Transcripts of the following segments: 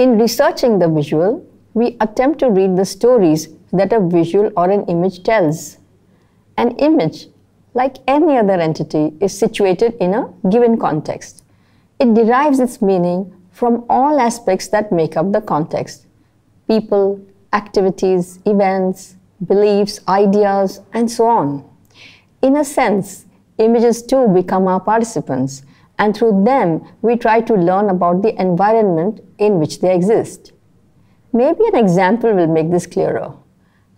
In researching the visual, we attempt to read the stories that a visual or an image tells. An image, like any other entity, is situated in a given context. It derives its meaning from all aspects that make up the context people, activities, events, beliefs, ideas, and so on. In a sense, images too become our participants, and through them we try to learn about the environment in which they exist. Maybe an example will make this clearer.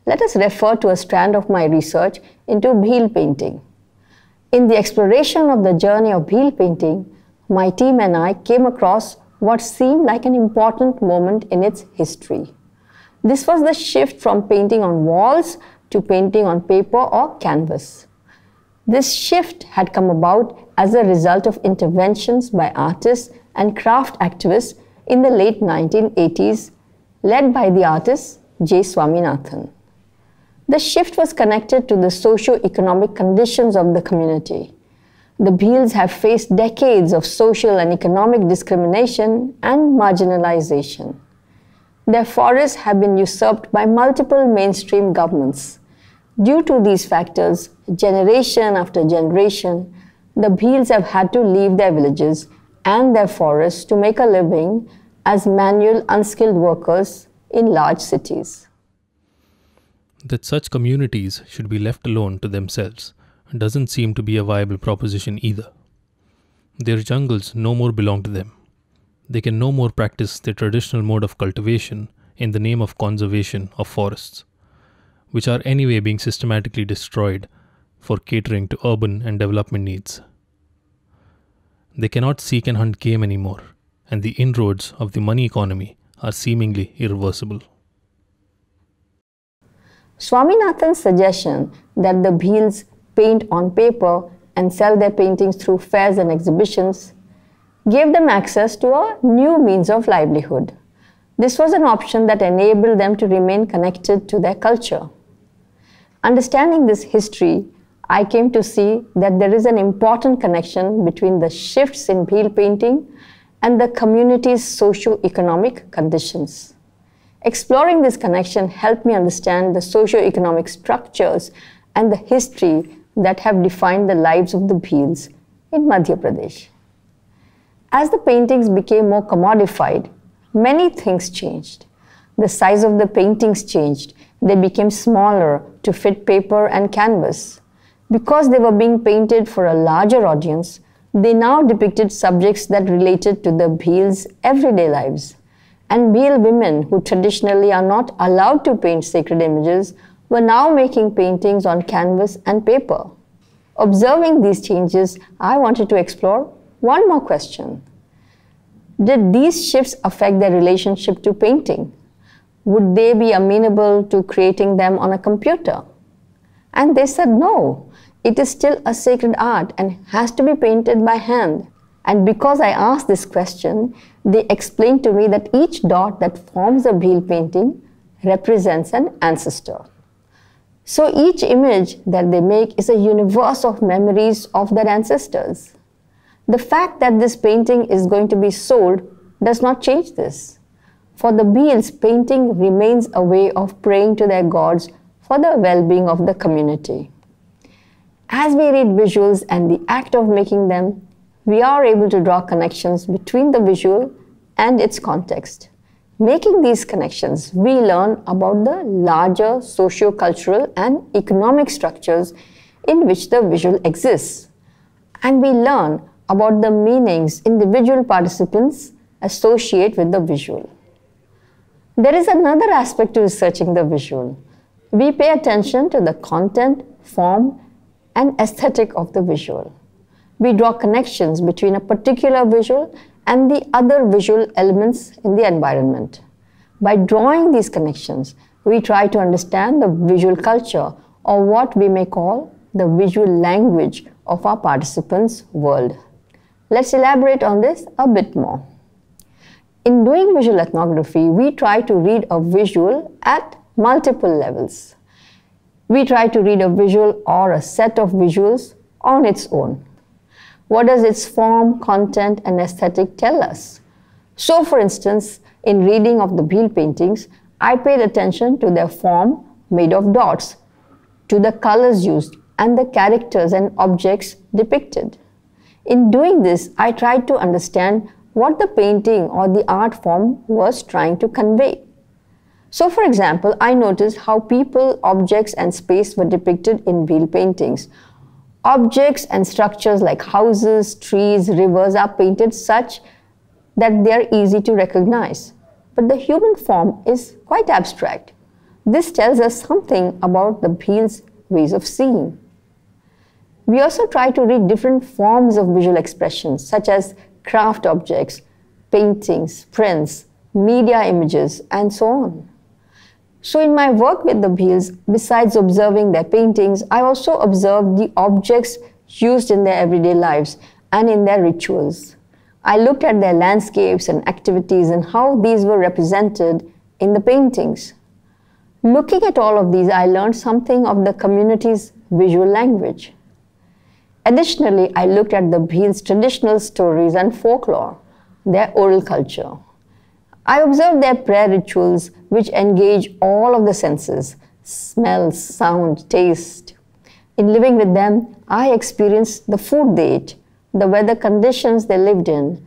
Let us refer to a strand of my research into Bhil painting. In the exploration of the journey of Bhil painting, my team and I came across what seemed like an important moment in its history. This was the shift from painting on walls to painting on paper or canvas. This shift had come about as a result of interventions by artists and craft activists in the late 1980s, led by the artist J. Swaminathan. The shift was connected to the socio-economic conditions of the community. The Bhils have faced decades of social and economic discrimination and marginalization. Their forests have been usurped by multiple mainstream governments. Due to these factors, generation after generation, the Bhils have had to leave their villages and their forests to make a living as manual unskilled workers in large cities. That such communities should be left alone to themselves doesn't seem to be a viable proposition either. Their jungles no more belong to them. They can no more practice their traditional mode of cultivation in the name of conservation of forests, which are anyway being systematically destroyed for catering to urban and development needs. They cannot seek and hunt game anymore, and the inroads of the money economy are seemingly irreversible. Swaminathan's suggestion that the Bhils paint on paper and sell their paintings through fairs and exhibitions gave them access to a new means of livelihood. This was an option that enabled them to remain connected to their culture. Understanding this history, I came to see that there is an important connection between the shifts in Bhil painting and the community's socio-economic conditions. Exploring this connection helped me understand the socio-economic structures and the history that have defined the lives of the Bhils in Madhya Pradesh. As the paintings became more commodified, many things changed. The size of the paintings changed. They became smaller to fit paper and canvas. Because they were being painted for a larger audience, they now depicted subjects that related to the Bhils' everyday lives. And Bhil women, who traditionally are not allowed to paint sacred images, were now making paintings on canvas and paper. Observing these changes, I wanted to explore one more question. Did these shifts affect their relationship to painting? Would they be amenable to creating them on a computer? And they said no. It is still a sacred art and has to be painted by hand. And because I asked this question, they explained to me that each dot that forms a Bhil painting represents an ancestor. So each image that they make is a universe of memories of their ancestors. The fact that this painting is going to be sold does not change this. For the Bhils, painting remains a way of praying to their gods for the well-being of the community. As we read visuals and the act of making them, we are able to draw connections between the visual and its context. Making these connections, we learn about the larger socio-cultural and economic structures in which the visual exists. And we learn about the meanings individual participants associate with the visual. There is another aspect to researching the visual. We pay attention to the content, form, and aesthetic of the visual. We draw connections between a particular visual and the other visual elements in the environment. By drawing these connections, we try to understand the visual culture or what we may call the visual language of our participants' world. Let's elaborate on this a bit more. In doing visual ethnography, we try to read a visual at multiple levels. We try to read a visual or a set of visuals on its own. What does its form, content, and aesthetic tell us? So, for instance, in reading of the Bhil paintings, I paid attention to their form made of dots, to the colors used, and the characters and objects depicted. In doing this, I tried to understand what the painting or the art form was trying to convey. So, for example, I noticed how people, objects, and space were depicted in Bhil paintings. Objects and structures like houses, trees, rivers are painted such that they are easy to recognize. But the human form is quite abstract. This tells us something about the Bhil's ways of seeing. We also try to read different forms of visual expression, such as craft objects, paintings, prints, media images, and so on. So, in my work with the Bhils, besides observing their paintings, I also observed the objects used in their everyday lives and in their rituals. I looked at their landscapes and activities and how these were represented in the paintings. Looking at all of these, I learned something of the community's visual language. Additionally, I looked at the Bhil's traditional stories and folklore, their oral culture. I observed their prayer rituals, which engage all of the senses smell, sound, taste. In living with them, I experienced the food they ate, the weather conditions they lived in,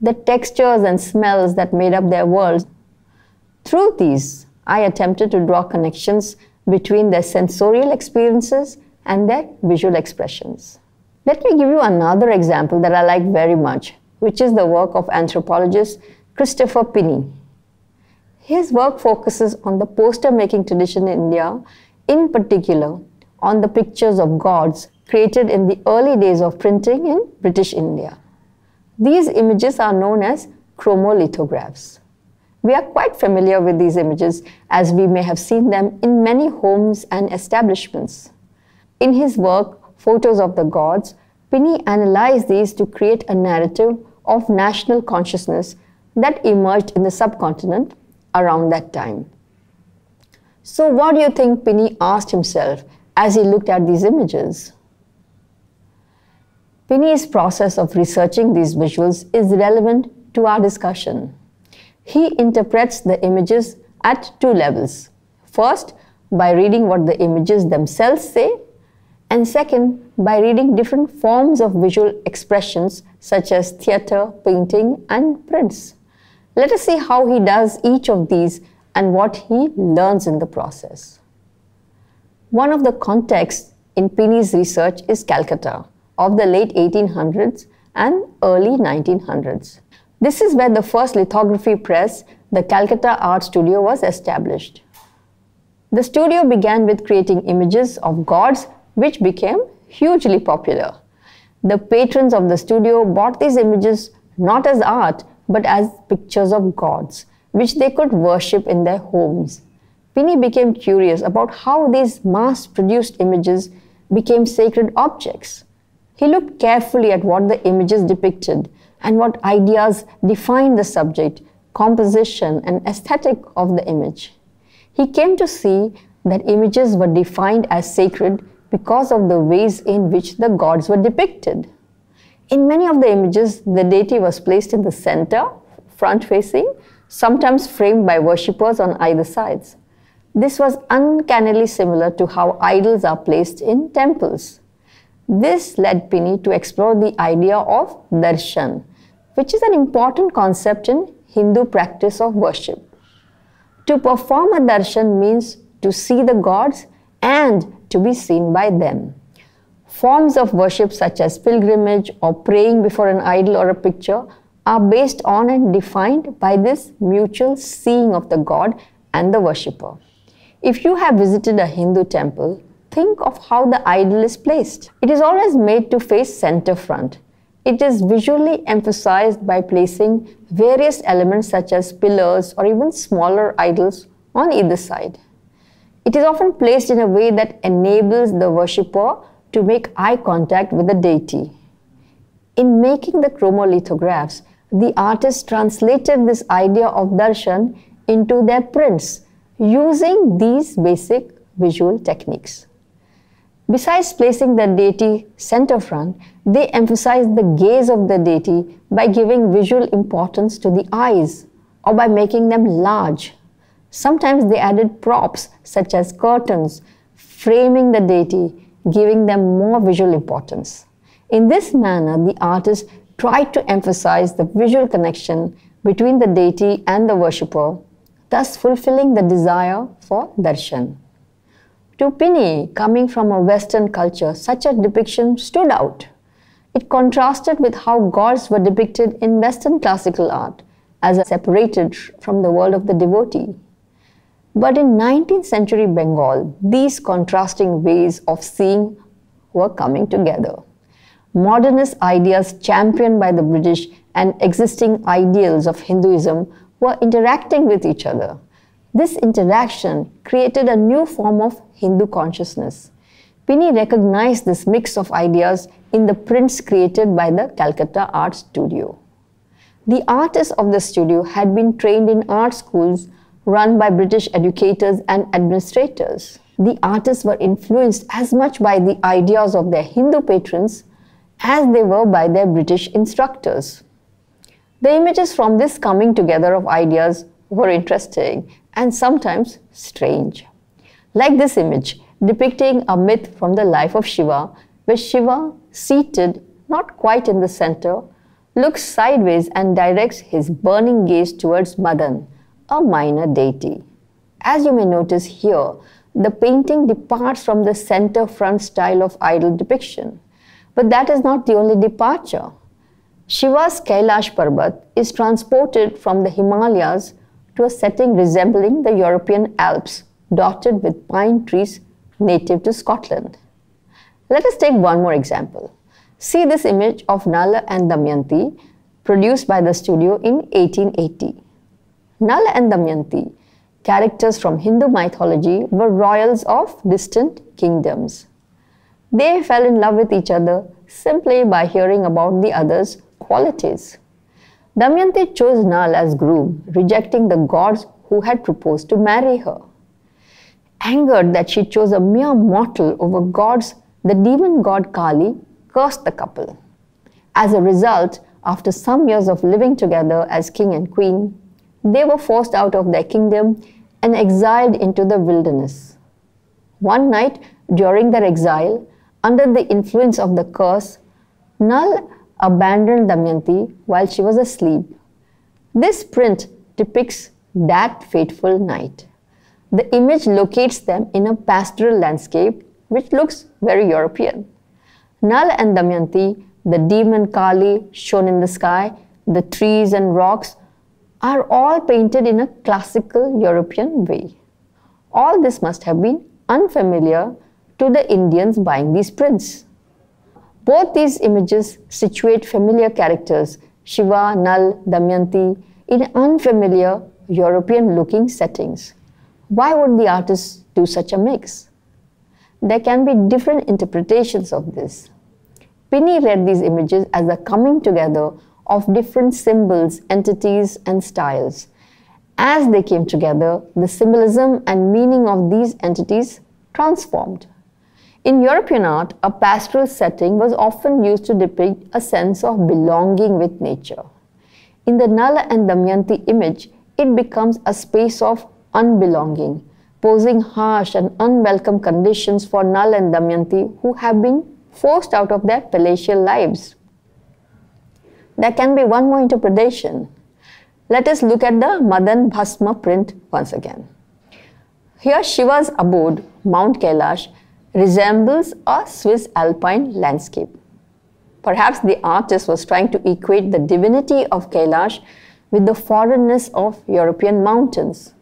the textures and smells that made up their world. Through these, I attempted to draw connections between their sensorial experiences and their visual expressions. Let me give you another example that I like very much, which is the work of anthropologist Christopher Pinney. His work focuses on the poster making tradition in India, in particular on the pictures of gods created in the early days of printing in British India. These images are known as chromolithographs. We are quite familiar with these images as we may have seen them in many homes and establishments. In his work, photos of the gods, Pinney analyzed these to create a narrative of national consciousness that emerged in the subcontinent around that time. So, what do you think Pinney asked himself as he looked at these images? Pinney's process of researching these visuals is relevant to our discussion. He interprets the images at two levels. First, by reading what the images themselves say, and second, by reading different forms of visual expressions such as theatre, painting, and prints. Let us see how he does each of these and what he learns in the process. One of the contexts in Pinney's research is Calcutta of the late 1800s and early 1900s. This is where the first lithography press, the Calcutta Art Studio, was established. The studio began with creating images of gods which became hugely popular. The patrons of the studio bought these images not as art but as pictures of gods, which they could worship in their homes. Pinney became curious about how these mass produced images became sacred objects. He looked carefully at what the images depicted and what ideas defined the subject, composition, and aesthetic of the image. He came to see that images were defined as sacred because of the ways in which the gods were depicted. In many of the images, the deity was placed in the center, front facing, sometimes framed by worshippers on either sides. This was uncannily similar to how idols are placed in temples. This led Pinney to explore the idea of darshan, which is an important concept in Hindu practice of worship. To perform a darshan means to see the gods and to be seen by them. Forms of worship such as pilgrimage or praying before an idol or a picture are based on and defined by this mutual seeing of the god and the worshipper. If you have visited a Hindu temple, think of how the idol is placed. It is always made to face center front. It is visually emphasized by placing various elements such as pillars or even smaller idols on either side. It is often placed in a way that enables the worshipper to make eye contact with the deity. In making the chromolithographs, the artists translated this idea of darshan into their prints using these basic visual techniques. Besides placing the deity center front, they emphasized the gaze of the deity by giving visual importance to the eyes, or by making them large. Sometimes they added props such as curtains, framing the deity, giving them more visual importance. In this manner, the artist tried to emphasize the visual connection between the deity and the worshipper, thus fulfilling the desire for darshan. To Pinney, coming from a Western culture, such a depiction stood out. It contrasted with how gods were depicted in Western classical art, as separated from the world of the devotee. But in 19th century Bengal, these contrasting ways of seeing were coming together. Modernist ideas championed by the British and existing ideals of Hinduism were interacting with each other. This interaction created a new form of Hindu consciousness. Pinney recognized this mix of ideas in the prints created by the Calcutta Art Studio. The artists of the studio had been trained in art schools run by British educators and administrators. The artists were influenced as much by the ideas of their Hindu patrons as they were by their British instructors. The images from this coming together of ideas were interesting and sometimes strange. Like this image depicting a myth from the life of Shiva, where Shiva, seated not quite in the center, looks sideways and directs his burning gaze towards Madan, a minor deity. As you may notice here, the painting departs from the center front style of idol depiction. But that is not the only departure. Shiva's Kailash Parbat is transported from the Himalayas to a setting resembling the European Alps, dotted with pine trees native to Scotland. Let us take one more example. See this image of Nala and Damayanti produced by the studio in 1880. Nala and Damayanti, characters from Hindu mythology, were royals of distant kingdoms. They fell in love with each other simply by hearing about the other's qualities. Damayanti chose Nal as groom, rejecting the gods who had proposed to marry her. Angered that she chose a mere mortal over gods, the demon god Kali cursed the couple. As a result, after some years of living together as king and queen, they were forced out of their kingdom and exiled into the wilderness. One night during their exile, under the influence of the curse, Nal abandoned Damayanti while she was asleep. This print depicts that fateful night. The image locates them in a pastoral landscape which looks very European. Nal and Damayanti, the demon Kali shown in the sky, the trees and rocks are all painted in a classical European way. All this must have been unfamiliar to the Indians buying these prints. Both these images situate familiar characters, Shiva, Nal, Damayanti, in unfamiliar European looking settings. Why would the artist do such a mix? There can be different interpretations of this. Pinney read these images as the coming together of different symbols, entities, and styles. As they came together, the symbolism and meaning of these entities transformed. In European art, a pastoral setting was often used to depict a sense of belonging with nature. In the Nala and Damayanti image, it becomes a space of unbelonging, posing harsh and unwelcome conditions for Nala and Damayanti who have been forced out of their palatial lives. There can be one more interpretation. Let us look at the Madan Bhasma print once again. Here Shiva's abode, Mount Kailash, resembles a Swiss alpine landscape. Perhaps the artist was trying to equate the divinity of Kailash with the foreignness of European mountains.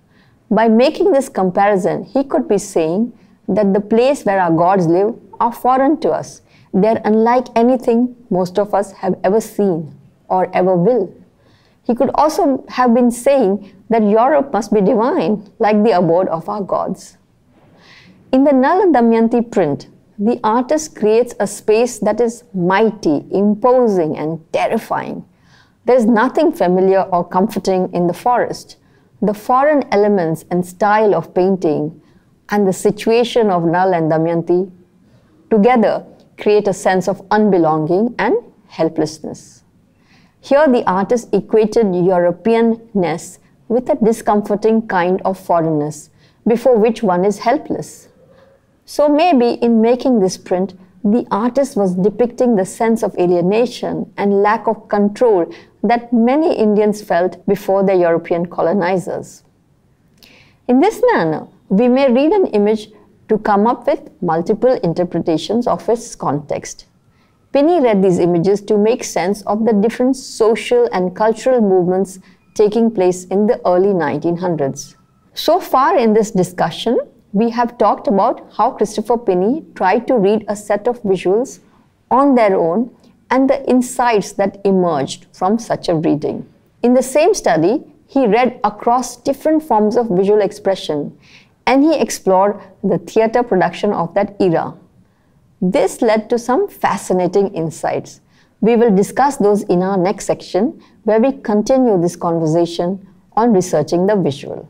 By making this comparison, he could be saying that the place where our gods live are foreign to us. They are unlike anything most of us have ever seen or ever will. He could also have been saying that Europe must be divine, like the abode of our gods. In the Nala Damayanti print, the artist creates a space that is mighty, imposing, and terrifying. There is nothing familiar or comforting in the forest. The foreign elements and style of painting and the situation of Nal and Damayanti together create a sense of unbelonging and helplessness. Here, the artist equated Europeanness with a discomforting kind of foreignness before which one is helpless. So maybe in making this print, the artist was depicting the sense of alienation and lack of control that many Indians felt before their European colonizers. In this manner, we may read an image to come up with multiple interpretations of its context. Pinney read these images to make sense of the different social and cultural movements taking place in the early 1900s. So far in this discussion, we have talked about how Christopher Pinney tried to read a set of visuals on their own and the insights that emerged from such a reading. In the same study, he read across different forms of visual expression and he explored the theatre production of that era. This led to some fascinating insights. We will discuss those in our next section where we continue this conversation on researching the visual.